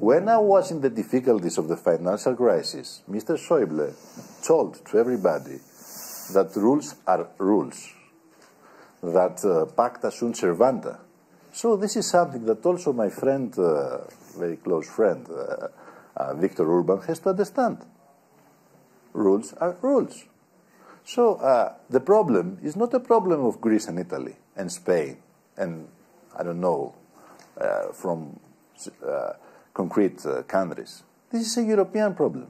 When I was in the difficulties of the financial crisis, Mr. Schäuble told to everybody that rules are rules, that uh, pacta sunt servanda. So this is something that also my friend, uh, very close friend, uh, uh Viktor Orban, has to understand. Rules are rules. So uh, the problem is not a problem of Greece and Italy and Spain and I don't know uh, from concrete uh, countries. This is a European problem.